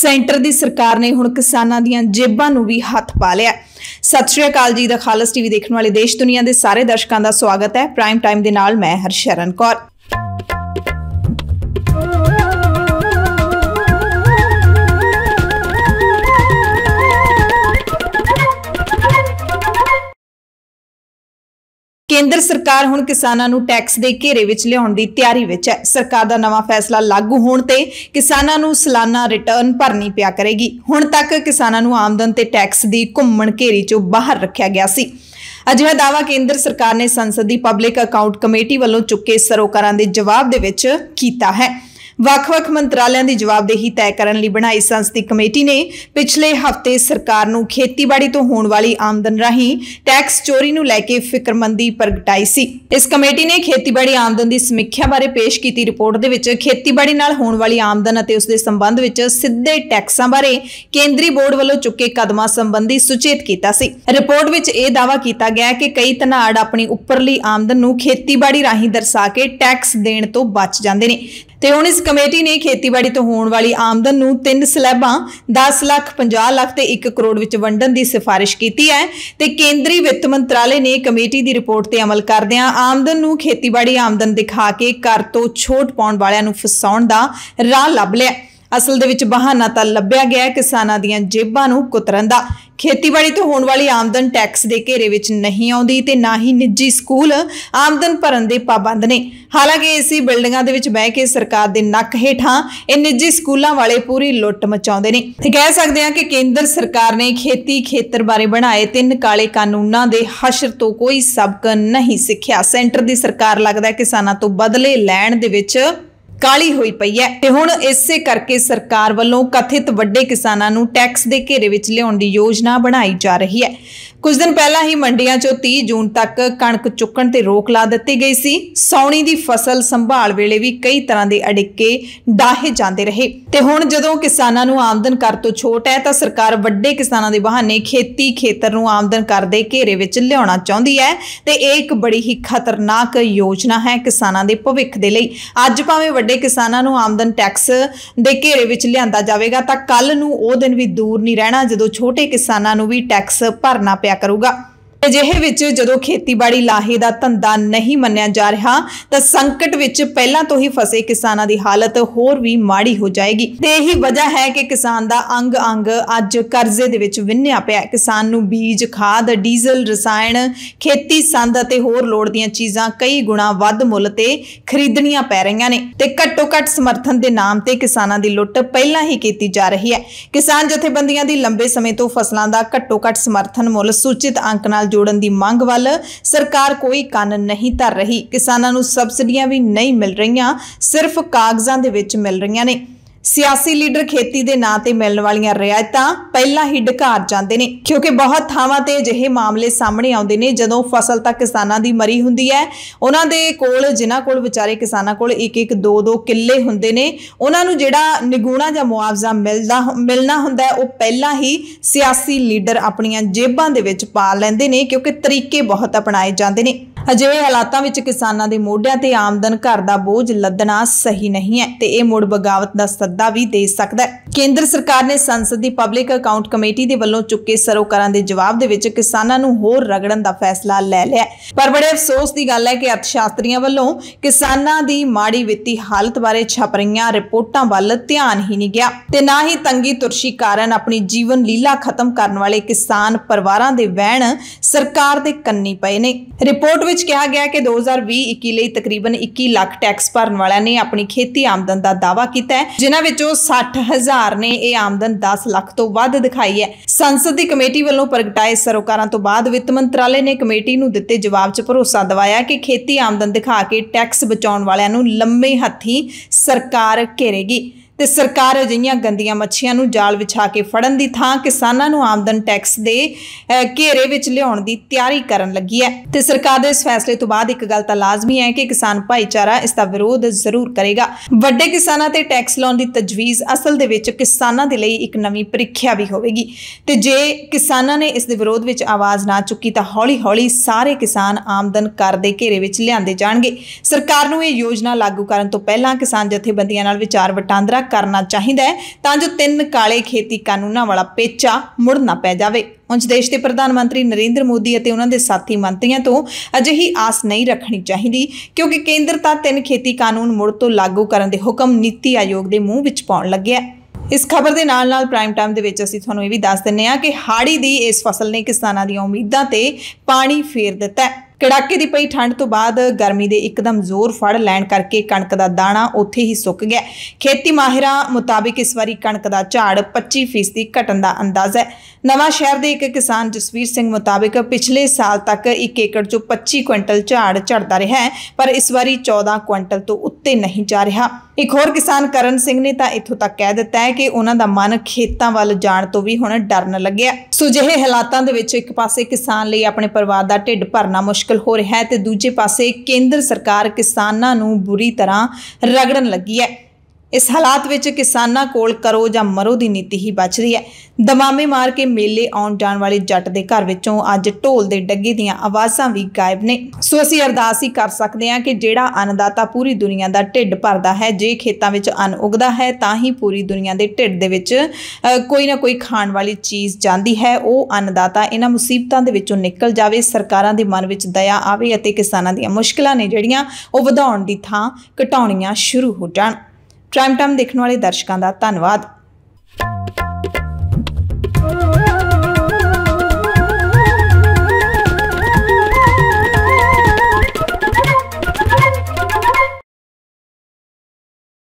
Centre ਦੀ ਸਰਕਾਰ ਨੇ ਹੁਣ ਕਿਸਾਨਾਂ ਦੀਆਂ ਜੇਬਾਂ ਨੂੰ ਵੀ ਹੱਥ ਪਾ ਲਿਆ। ਸਤਿ ਸ਼੍ਰੀ ਅਕਾਲ ਜੀ, ਦਾ ਖਾਲਸ ਟੀਵੀ ਦੇਖਣ ਵਾਲੇ ਦੇਸ਼ ਦੁਨੀਆ ਦੇ ਸਾਰੇ ਦਰਸ਼ਕਾਂ ਦਾ ਸਵਾਗਤ ਹੈ। ਪ੍ਰਾਈਮ ਟਾਈਮ ਦੇ ਨਾਲ ਮੈਂ ਹਰਸ਼ਰਨ ਕੌਰ। ਕੇਂਦਰ ਸਰਕਾਰ ਹੁਣ ਕਿਸਾਨਾਂ ਨੂੰ ਟੈਕਸ ਦੇ ਘੇਰੇ ਵਿੱਚ ਲਿਆਉਣ ਦੀ ਤਿਆਰੀ ਵਿੱਚ ਹੈ। ਸਰਕਾਰ ਦਾ ਨਵਾਂ ਫੈਸਲਾ ਲਾਗੂ ਹੋਣ ਤੇ ਕਿਸਾਨਾਂ ਨੂੰ ਸਾਲਾਨਾ ਰਿਟਰਨ ਭਰਨੀ ਪਿਆ ਕਰੇਗੀ। ਹੁਣ ਤੱਕ ਕਿਸਾਨਾਂ ਨੂੰ ਆਮਦਨ ਤੇ ਟੈਕਸ ਦੀ ਘੁੰਮਣ ਘੇਰੀ ਚੋਂ ਬਾਹਰ ਰੱਖਿਆ ਗਿਆ ਸੀ। ਅਜਿਹਾ ਦਾਵਾ ਕੇਂਦਰ ਸਰਕਾਰ ਨੇ ਸੰਸਦੀ ਪਬਲਿਕ ਅਕਾਊਂਟ ਕਮੇਟੀ ਵੱਲੋਂ ਚੁੱਕੇ ਸਰੋਕਾਰਾਂ ਦੇ ਜਵਾਬ ਦੇ ਵਿੱਚ ਕੀਤਾ ਹੈ। ਵੱਖ-ਵੱਖ ਮੰਤਰਾਲਿਆਂ ਦੀ ਜਵਾਬਦੇਹੀ ਤੈਅ ਕਰਨ ਲਈ ਬਣਾਈ ਸੰਸਦੀ ਕਮੇਟੀ ਨੇ ਪਿਛਲੇ ਹਫ਼ਤੇ ਸਰਕਾਰ ਨੂੰ ਖੇਤੀਬਾੜੀ ਤੋਂ ਹੋਣ ਵਾਲੀ ਆਮਦਨ ਰਾਹੀਂ ਟੈਕਸ ਚੋਰੀ ਨੂੰ ਲੈ ਕੇ ਫਿਕਰਮੰਦੀ ਪ੍ਰਗਟਾਈ ਸੀ। ਇਸ ਕਮੇਟੀ ਨੇ ਖੇਤੀਬਾੜੀ ਆਮਦਨ ਦੀ ਸਮੀਖਿਆ ਬਾਰੇ ਪੇਸ਼ ਕੀਤੀ ਰਿਪੋਰਟ ਦੇ ਵਿੱਚ ਖੇਤੀਬਾੜੀ ਨਾਲ ਹੋਣ ਵਾਲੀ ਆਮਦਨ ਅਤੇ ਉਸ ਦੇ ਸੰਬੰਧ ਵਿੱਚ ਸਿੱਧੇ ਟੈਕਸਾਂ ਬਾਰੇ ਕੇਂਦਰੀ ਬੋਰਡ ਵੱਲੋਂ ਚੁੱਕੇ ਕਦਮਾਂ ਸੰਬੰਧੀ ਸੁਚੇਤ ਕੀਤਾ ਸੀ। ਰਿਪੋਰਟ ਵਿੱਚ ਇਹ ਦਾਅਵਾ ਕੀਤਾ ਗਿਆ ਕਿ ਕਈ ਧਨਾੜ ਆਪਣੀ ਉੱਪਰਲੀ ਆਮਦਨ ਨੂੰ ਖੇਤੀਬਾੜੀ ਰਾਹੀਂ ਦਰਸਾ ਕੇ ਟੈਕਸ ਦੇਣ ਤੋਂ ਬਚ ਜਾਂਦੇ ਨੇ। ਤੇ ਹੁਣ ਇਸ ਕਮੇਟੀ ਨੇ ਖੇਤੀਬਾੜੀ ਤੋਂ ਹੋਣ ਵਾਲੀ ਆਮਦਨ ਨੂੰ ਤਿੰਨ ਸਲੈਬਾਂ 10 ਲੱਖ 50 ਲੱਖ ਤੇ 1 ਕਰੋੜ ਵਿੱਚ ਵੰਡਣ ਦੀ ਸਿਫਾਰਿਸ਼ ਕੀਤੀ ਹੈ। ਤੇ ਕੇਂਦਰੀ ਵਿੱਤ ਮੰਤਰਾਲੇ ਨੇ ਕਮੇਟੀ ਦੀ ਰਿਪੋਰਟ ਤੇ ਅਮਲ ਕਰਦਿਆਂ ਆਮਦਨ ਨੂੰ ਖੇਤੀਬਾੜੀ ਆਮਦਨ ਦਿਖਾ ਕੇ ਕਰ ਤੋਂ ਛੋਟ ਪਾਉਣ ਵਾਲਿਆਂ ਨੂੰ ਫਸਾਉਣ ਦਾ ਰਾਹ ਲੱਭ ਲਿਆ। ਅਸਲ ਦੇ ਵਿੱਚ ਬਹਾਨਾ ਤਾਂ ਲੱਭਿਆ ਗਿਆ ਕਿਸਾਨਾਂ ਦੀਆਂ ਜੇਬਾਂ ਨੂੰ ਕੁਤਰਨ ਦਾ। ਖੇਤੀਬਾੜੀ ਤੋਂ ਹੋਣ ਵਾਲੀ ਆਮਦਨ ਟੈਕਸ ਦੇ ਘੇਰੇ ਵਿੱਚ ਨਹੀਂ ਆਉਂਦੀ ਤੇ ਨਾ ਹੀ ਨਿੱਜੀ ਸਕੂਲ ਆਮਦਨ ਭਰਨ ਦੇ ਪਾਬੰਦ ਨੇ। ਹਾਲਾਂਕਿ ਏਸੀ ਬਿਲਡਿੰਗਾਂ ਦੇ ਵਿੱਚ ਬਹਿ ਕੇ ਸਰਕਾਰ ਦੇ ਨੱਕ ਹੇਠਾਂ ਇਹ ਨਿੱਜੀ ਸਕੂਲਾਂ ਵਾਲੇ ਪੂਰੀ ਲੁੱਟ ਮਚਾਉਂਦੇ ਨੇ। ਤੇ ਕਹਿ ਸਕਦੇ ਹਾਂ ਕਿ ਕੇਂਦਰ ਸਰਕਾਰ ਨੇ ਖੇਤੀ ਖੇਤਰ ਬਾਰੇ ਬਣਾਏ ਤਿੰਨ ਕਾਲੇ ਕਾਨੂੰਨਾਂ ਦੇ ਹਸ਼ਰ ਤੋਂ ਕੋਈ ਸਬਕ ਨਹੀਂ ਸਿੱਖਿਆ। ਸੈਂਟਰ ਦੀ ਸਰਕਾਰ ਲੱਗਦਾ ਕਿਸਾਨਾਂ ਤੋਂ ਬਦਲੇ ਲੈਣ ਦੇ ਵਿੱਚ ਕਾਲੀ ਹੋਈ ਪਈ ਹੈ। ਤੇ ਹੁਣ ਇਸੇ ਕਰਕੇ ਸਰਕਾਰ ਵੱਲੋਂ ਕਥਿਤ ਵੱਡੇ ਕਿਸਾਨਾਂ ਨੂੰ ਟੈਕਸ ਦੇ ਘੇਰੇ ਵਿੱਚ ਲਿਆਉਣ ਦੀ ਯੋਜਨਾ ਬਣਾਈ ਜਾ ਰਹੀ ਹੈ। ਕੁਝ ਦਿਨ ਪਹਿਲਾਂ ਹੀ ਮੰਡੀਆਂ 'ਚੋਂ 30 ਜੂਨ ਤੱਕ ਕਣਕ ਚੁੱਕਣ ਤੇ ਰੋਕ ਲਾ ਦਿੱਤੀ ਗਈ ਸੀ। ਸੌਣੀ ਦੀ ਫਸਲ ਸੰਭਾਲ ਵੇਲੇ ਵੀ ਕਈ ਤਰ੍ਹਾਂ ਦੇ ਅੜਿੱਕੇ ਡਾਹੇ ਜਾਂਦੇ ਰਹੇ। ਤੇ ਹੁਣ ਜਦੋਂ ਕਿਸਾਨਾਂ ਨੂੰ ਆਮਦਨ ਕਰ ਤੋਂ ਛੋਟ ਹੈ, ਤਾਂ ਸਰਕਾਰ ਵੱਡੇ ਕਿਸਾਨਾਂ ਦੇ ਬਹਾਨੇ ਖੇਤੀ ਖੇਤਰ ਨੂੰ ਆਮਦਨ ਕਰ ਦੇ ਘੇਰੇ ਵਿੱਚ ਲਿਆਉਣਾ ਚਾਹੁੰਦੀ ਹੈ। ਤੇ ਇਹ ਇੱਕ ਬੜੀ ਹੀ ਖਤਰਨਾਕ ਯੋਜਨਾ ਹੈ ਕਿਸਾਨਾਂ ਦੇ ਭਵਿੱਖ ਦੇ ਲਈ। ਅੱਜ ਭਾਵੇਂ ਵੱਡੇ ਕਿਸਾਨਾਂ ਨੂੰ ਆਮਦਨ ਟੈਕਸ ਦੇ ਘੇਰੇ ਵਿੱਚ ਲਿਆਂਦਾ ਜਾਵੇਗਾ, ਤਾਂ ਕੱਲ ਨੂੰ ਉਹ ਦਿਨ ਵੀ ਦੂਰ ਨਹੀਂ ਰਹਿਣਾ, ਜਦੋਂ ਛੋਟੇ ਕਿਸਾਨਾਂ ਨੂੰ ਵੀ ਟੈਕਸ ਭਰਨਾ ਪਿਆ ਕਰੂਗਾ। ਅਜਿਹੇ ਵਿੱਚ ਜਦੋਂ ਖੇਤੀਬਾੜੀ ਲਾਹੇ ਦਾ ਧੰਦਾ ਨਹੀਂ ਮੰਨਿਆ ਜਾ ਰਿਹਾ, ਤਾਂ ਸੰਕਟ ਵਿੱਚ ਪਹਿਲਾਂ ਤੋਂ ਹੀ ਫਸੇ ਕਿਸਾਨਾਂ ਦੀ ਹਾਲਤ ਹੋਰ ਵੀ ਮਾੜੀ ਹੋ ਜਾਏਗੀ। ਤੇ ਇਹੀ ਵਜ੍ਹਾ ਹੈ ਕਿ ਕਿਸਾਨ ਦਾ ਅੰਗ ਅੰਗ ਅੱਜ ਕਰਜ਼ੇ ਦੇ ਵਿੱਚ ਵਿੰਨਿਆ ਪਿਆ ਕਿਸਾਨ ਨੂੰ ਬੀਜ, ਖਾਦ, ਡੀਜ਼ਲ, ਰਸਾਇਣ, ਖੇਤੀ ਸੰਦ ਅਤੇ ਹੋਰ ਲੋੜ ਦੀਆਂ ਚੀਜ਼ਾਂ ਕਈ ਗੁਣਾ ਵੱਧ ਮੁੱਲ ਤੇ ਖਰੀਦਣੀਆਂ ਪੈ ਰਹੀਆਂ ਨੇ। ਤੇ ਘੱਟੋ ਘੱਟ ਸਮਰਥਨ ਦੇ ਨਾਮ ਤੇ ਕਿਸਾਨਾਂ ਦੀ ਲੁੱਟ ਪਹਿਲਾਂ ਹੀ ਕੀਤੀ ਜਾ ਰਹੀ ਹੈ। ਕਿਸਾਨ ਜਥੇਬੰਦੀਆਂ ਦੀ ਲੰਬੇ ਸਮੇਂ ਤੋਂ ਫਸਲਾਂ ਦਾ ਘੱਟੋ ਘੱਟ ਸਮਰਥਨ ਮੁੱਲ ਸੂਚਿਤ ਅੰਕ ਨਾਲ ਜੋੜਨ ਦੀ ਮੰਗ ਵੱਲ ਸਰਕਾਰ ਕੋਈ ਕੰਨ ਨਹੀਂ ਧਰ ਰਹੀ। ਕਿਸਾਨਾਂ ਨੂੰ ਸਬਸਿਡੀਆਂ ਵੀ ਨਹੀਂ ਮਿਲ ਰਹੀਆਂ, ਸਿਰਫ ਕਾਗਜ਼ਾਂ ਦੇ ਵਿੱਚ ਮਿਲ ਰਹੀਆਂ ਨੇ। ਸਿਆਸੀ ਲੀਡਰ ਖੇਤੀ ਦੇ ਨਾਂ ਤੇ ਮਿਲਣ ਵਾਲੀਆਂ ਰਿਆਇਤਾਂ ਪਹਿਲਾਂ ਹੀ ਢਕਾਰ ਜਾਂਦੇ ਨੇ, ਕਿਉਂਕਿ ਬਹੁਤ ਥਾਵਾਂ ਤੇ ਅਜਿਹੇ ਮਾਮਲੇ ਸਾਹਮਣੇ ਆਉਂਦੇ ਨੇ, ਜਦੋਂ ਫਸਲ ਤਾਂ ਕਿਸਾਨਾਂ ਦੀ ਮਰੀ ਹੁੰਦੀ ਹੈ। ਉਹਨਾਂ ਦੇ ਕੋਲ, ਜਿਨ੍ਹਾਂ ਕੋਲ ਵਿਚਾਰੇ ਕਿਸਾਨਾਂ ਕੋਲ ਇੱਕ ਇੱਕ ਦੋ ਦੋ ਕਿੱਲੇ ਹੁੰਦੇ ਨੇ, ਉਹਨਾਂ ਨੂੰ ਜਿਹੜਾ ਨਿਗੂਣਾ ਜਾਂ ਮੁਆਵਜ਼ਾ ਮਿਲਦਾ ਮਿਲਣਾ ਹੁੰਦਾ ਹੈ, ਉਹ ਪਹਿਲਾਂ ਹੀ ਸਿਆਸੀ ਲੀਡਰ ਆਪਣੀਆਂ ਜੇਬਾਂ ਦੇ ਵਿੱਚ ਪਾ ਲੈਂਦੇ ਨੇ, ਕਿਉਂਕਿ ਤਰੀਕੇ ਬਹੁਤ ਅਪਣਾਏ ਜਾਂਦੇ ਨੇ। ਅਜਿਹੇ ਹਾਲਾਤਾਂ ਵਿੱਚ ਕਿਸਾਨਾਂ ਦੇ ਮੋਢਿਆਂ ਤੇ ਆਮਦਨ ਘਰ ਦਾ ਬੋਝ ਲੱਦਣਾ ਸਹੀ ਨਹੀਂ ਹੈ ਤੇ ਇਹ ਮੁੜ ਬਗਾਵਤ ਦਾ ਸੱਦਾ ਵੀ ਦੇ ਸਕਦਾ ਹੈ। ਕੇਂਦਰ ਸਰਕਾਰ ਨੇ ਸੰਸਦ ਦੀ ਪਬਲਿਕ ਅਕਾਊਂਟ ਕਮੇਟੀ ਦੇ ਵੱਲੋਂ ਚੁੱਕੇ ਸਰੋਕਾਰਾਂ ਦੇ ਜਵਾਬ ਦੇ ਵਿੱਚ ਕਿਸਾਨਾਂ ਨੂੰ ਹੋਰ ਰਗੜਨ ਦਾ ਫੈਸਲਾ ਲੈ ਲਿਆ ਪਰ ਬੜੇ ਅਫਸੋਸ ਦੀ ਗੱਲ ਹੈ ਕਿ ਅਰਥਸ਼ਾਸਤਰੀਆਂ ਵੱਲੋਂ ਕਿਸਾਨਾਂ ਦੀ ਮਾੜੀ ਵਿੱਤੀ ਹਾਲਤ ਬਾਰੇ ਛਪ ਰਹੀਆਂ ਰਿਪੋਰਟਾਂ ਵੱਲ ਧਿਆਨ ਹੀ ਨਹੀਂ ਗਿਆ ਤੇ ਨਾ ਹੀ ਤੰਗੀ ਤੁਰਸ਼ੀ ਕਾਰਨ ਆਪਣੀ ਜੀਵਨ ਲੀਲਾ ਖਤਮ ਕਰਨ ਵਾਲੇ ਕਿਸਾਨ ਪਰਿਵਾਰਾਂ ਦੇ ਵਹਿਣ ਸਰਕਾਰ ਦੇ ਕੰਨੀ ਪਏ ਨੇ। ਰਿਪੋਰਟ ਵਿੱਚ ਕਿਹਾ ਗਿਆ ਕਿ 2020-21 ਲਈ ਤਕਰੀਬਨ 21 ਲੱਖ ਟੈਕਸ ਭਰਨ ਵਾਲਿਆਂ ਨੇ ਆਪਣੀ ਖੇਤੀ ਆਮਦਨ ਦਾ ਦਾਅਵਾ ਕੀਤਾ ਹੈ, ਜਿਨ੍ਹਾਂ ਵਿੱਚੋਂ 60000 ਨੇ ਇਹ ਆਮਦਨ 10 ਲੱਖ ਤੋਂ ਵੱਧ ਦਿਖਾਈ ਹੈ। ਸੰਸਦ ਦੀ ਕਮੇਟੀ ਵੱਲੋਂ ਪ੍ਰਗਟਾਏ ਸਰੋਕਾਰਾਂ ਤੋਂ ਬਾਅਦ ਵਿੱਤ ਮੰਤਰਾਲੇ ਨੇ ਕਮੇਟੀ ਨੂੰ ਦਿੱਤੇ ਜਵਾਬ 'ਚ ਭਰੋਸਾ ਦਿਵਾਇਆ ਕਿ ਖੇਤੀ ਆਮਦਨ ਦਿਖਾ ਕੇ ਟੈਕਸ ਬਚਾਉਣ ਵਾਲਿਆਂ ਨੂੰ ਲੰਮੇ ਹੱਥੀ ਸਰਕਾਰ ਘੇਰੇਗੀ। ਤੇ ਸਰਕਾਰ ਅਜਿਹੀਆਂ ਗੰਦੀਆਂ ਮੱਛੀਆਂ ਨੂੰ ਜਾਲ ਵਿਛਾ ਕੇ ਫੜਨ ਦੀ ਥਾਂ ਕਿਸਾਨਾਂ ਨੂੰ ਆਮਦਨ ਟੈਕਸ ਦੇ ਘੇਰੇ ਵਿੱਚ ਲਿਆਉਣ ਦੀ ਤਿਆਰੀ ਕਰਨ ਲੱਗੀ ਹੈ। ਤੇ ਸਰਕਾਰ ਦੇ ਇਸ ਫੈਸਲੇ ਤੋਂ ਬਾਅਦ ਇੱਕ ਗੱਲ ਤਾਂ ਲਾਜ਼ਮੀ ਹੈ ਕਿ ਕਿਸਾਨ ਭਾਈਚਾਰਾ ਇਸ ਦਾ ਵਿਰੋਧ ਜ਼ਰੂਰ ਕਰੇਗਾ। ਵੱਡੇ ਕਿਸਾਨਾਂ ਤੇ ਟੈਕਸ ਲਾਉਣ ਦੀ ਤਜਵੀਜ਼ ਅਸਲ ਦੇ ਵਿੱਚ ਕਿਸਾਨਾਂ ਦੇ ਲਈ ਇੱਕ ਨਵੀਂ ਪ੍ਰੀਖਿਆ ਵੀ ਹੋਵੇਗੀ। ਤੇ ਜੇ ਕਿਸਾਨਾਂ ਨੇ ਇਸ ਦੇ ਵਿਰੋਧ ਵਿੱਚ ਆਵਾਜ਼ ਨਾ ਚੁੱਕੀ ਤਾਂ ਹੌਲੀ-ਹੌਲੀ ਸਾਰੇ ਕਿਸਾਨ ਆਮਦਨ ਕਰ ਦੇ ਘੇਰੇ ਵਿੱਚ ਲਿਆਂਦੇ ਜਾਣਗੇ। ਸਰਕਾਰ ਨੂੰ ਇਹ ਯੋਜਨਾ ਲਾਗੂ ਕਰਨ ਤੋਂ ਪਹਿਲਾਂ ਕਿਸਾਨ ਜਥੇਬੰਦੀਆਂ ਨਾਲ ਵਿਚਾਰ ਵਟਾਂਦਰਾ ਕਰਨਾ ਚਾਹੀਦਾ ਹੈ, ਤਾਂ ਜੋ ਤਿੰਨ ਕਾਲੇ ਖੇਤੀ ਕਾਨੂੰਨਾਂ ਵਾਲਾ ਪੇਚਾ ਮੁੜ ਨਾ ਪੈ ਜਾਵੇ। ਉਂਝ ਦੇਸ਼ ਦੇ ਪ੍ਰਧਾਨ ਮੰਤਰੀ ਨਰਿੰਦਰ ਮੋਦੀ ਅਤੇ ਉਹਨਾਂ ਦੇ ਸਾਥੀ ਮੰਤਰੀਆਂ ਤੋਂ ਅਜਿਹੀ ਆਸ ਨਹੀਂ ਰੱਖਣੀ ਚਾਹੀਦੀ, ਕਿਉਂਕਿ ਕੇਂਦਰ ਤਾਂ ਤਿੰਨ ਖੇਤੀ ਕਾਨੂੰਨ ਮੁੜ ਤੋਂ ਲਾਗੂ ਕਰਨ ਦੇ ਹੁਕਮ ਨੀਤੀ ਆਯੋਗ ਦੇ ਮੂੰਹ ਵਿੱਚ ਪਾਉਣ ਲੱਗਿਆ ਇਸ ਖਬਰ ਦੇ ਨਾਲ ਨਾਲ ਪ੍ਰਾਈਮ ਟਾਈਮ ਦੇ ਵਿੱਚ ਅਸੀਂ ਤੁਹਾਨੂੰ ਇਹ ਵੀ ਦੱਸ ਦਿੰਨੇ ਆ ਕਿ ਹਾੜੀ ਦੀ ਇਸ ਫਸਲ ਨੇ ਕਿਸਾਨਾਂ ਦੀਆਂ ਉਮੀਦਾਂ ਤੇ ਪਾਣੀ ਫੇਰ ਦਿੱਤਾ ਹੈ। ਕੜਾਕੇ ਦੀ ਪਈ ਠੰਡ ਤੋਂ ਬਾਅਦ ਗਰਮੀ ਦੇ ਇੱਕਦਮ ਜ਼ੋਰ ਫੜ ਲੈਣ ਕਰਕੇ ਕਣਕ ਦਾ ਦਾਣਾ ਉੱਥੇ ਹੀ ਸੁੱਕ ਗਿਆ। ਖੇਤੀ ਮਾਹਿਰਾਂ ਮੁਤਾਬਿਕ ਇਸ ਵਾਰੀ ਕਣਕ ਦਾ ਝਾੜ 25% ਘਟਣ ਦਾ ਅੰਦਾਜ਼ਾ ਹੈ। ਨਵਾਂ ਸ਼ਹਿਰ ਦੇ ਇੱਕ ਕਿਸਾਨ ਜਸਵੀਰ ਸਿੰਘ ਮੁਤਾਬਿਕ ਪਿਛਲੇ ਸਾਲ ਤੱਕ 1 ਏਕੜ ਚੋਂ 25 ਕੁਇੰਟਲ ਝਾੜ ਝੜਦਾ ਰਿਹਾ ਹੈ, ਪਰ ਇਸ ਵਾਰੀ 14 ਕੁਇੰਟਲ ਤੋਂ ਉੱਤੇ ਨਹੀਂ ਜਾ ਰਿਹਾ। ਇੱਕ ਹੋਰ ਕਿਸਾਨ ਕਰਨ ਸਿੰਘ ਨੇ ਤਾਂ ਇੱਥੋਂ ਤੱਕ ਕਹਿ ਦਿੱਤਾ ਹੈ ਕਿ ਉਹਨਾਂ ਦਾ ਮਨ ਖੇਤਾਂ ਵੱਲ ਜਾਣ ਤੋਂ ਵੀ ਹੁਣ ਡਰਨ ਲੱਗਿਆ। ਸੋ ਜਿਹੇ ਹਾਲਾਤਾਂ ਦੇ ਵਿੱਚ ਇੱਕ ਪਾਸੇ ਕਿਸਾਨ ਲਈ ਆਪਣੇ ਪਰਿਵਾਰ ਦਾ ਢਿੱਡ ਭਰਨਾ ਮੁਸ਼ਕਲ ਹੋ ਰਿਹਾ ਹੈ ਤੇ ਦੂਜੇ ਪਾਸੇ ਕੇਂਦਰ ਸਰਕਾਰ ਕਿਸਾਨਾਂ ਨੂੰ ਬੁਰੀ ਤਰ੍ਹਾਂ ਰਗੜਨ ਲੱਗੀ ਹੈ। ਇਸ ਹਾਲਾਤ ਵਿੱਚ ਕਿਸਾਨਾਂ ਕੋਲ ਕਰੋ ਜਾਂ ਮਰੋ ਦੀ ਨੀਤੀ ਹੀ ਬਚ ਰਹੀ ਹੈ। ਦਮਾਮੇ ਮਾਰ ਕੇ ਮੇਲੇ ਆਉਣ ਜਾਣ ਵਾਲੇ ਜੱਟ ਦੇ ਘਰ ਵਿੱਚੋਂ ਅੱਜ ਢੋਲ ਦੇ ਡੱਗੇ ਦੀਆਂ ਆਵਾਜ਼ਾਂ ਵੀ ਗਾਇਬ ਨੇ। ਸੋ ਅਸੀਂ ਅਰਦਾਸ ਹੀ ਕਰ ਸਕਦੇ ਹਾਂ ਕਿ ਜਿਹੜਾ ਅੰਨਦਾਤਾ ਪੂਰੀ ਦੁਨੀਆ ਦਾ ਢਿੱਡ ਭਰਦਾ ਹੈ, ਜੇ ਖੇਤਾਂ ਵਿੱਚ ਅੰਨ ਉਗਦਾ ਹੈ, ਤਾਂ ਹੀ ਪੂਰੀ ਦੁਨੀਆ ਦੇ ਢਿੱਡ ਦੇ ਵਿੱਚ ਕੋਈ ਨਾ ਕੋਈ ਖਾਣ ਵਾਲੀ ਚੀਜ਼ ਜਾਂਦੀ ਹੈ। ਉਹ ਅੰਨਦਾਤਾ ਇਹਨਾਂ ਮੁਸੀਬਤਾਂ ਦੇ ਵਿੱਚੋਂ ਨਿਕਲ ਜਾਵੇ, ਸਰਕਾਰਾਂ ਦੇ ਮਨ ਵਿੱਚ ਦਇਆ ਆਵੇ ਅਤੇ ਕਿਸਾਨਾਂ ਦੀਆਂ ਮੁਸ਼ਕਲਾਂ ਨੇ ਜਿਹੜੀਆਂ ਉਹ ਵਧਾਉਣ ਦੀ ਥਾਂ ਘਟਾਉਣੀਆਂ ਸ਼ੁਰੂ ਹੋ ਜਾਣ। ਪ੍ਰਾਈਮ ਟਾਈਮ ਦੇਖਣ ਵਾਲੇ ਦਰਸ਼ਕਾਂ ਦਾ ਧੰਨਵਾਦ।